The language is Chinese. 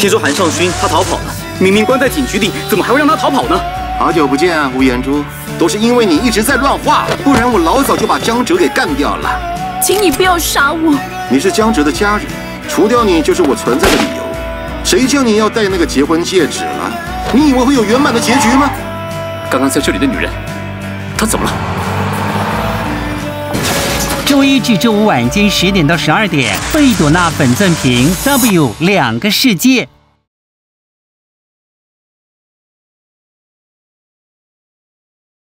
听说韩尚勋他逃跑了，明明关在警局里，怎么还会让他逃跑呢？好久不见啊，吴彦珠，都是因为你一直在乱画，不然我老早就把江哲给干掉了。请你不要杀我。你是江哲的家人，除掉你就是我存在的理由。谁叫你要戴那个结婚戒指了？你以为会有圆满的结局吗？刚刚在这里的女人，她怎么了？周一至周五晚间十点到十二点，贝朵娜粉钻瓶 W 两个世界。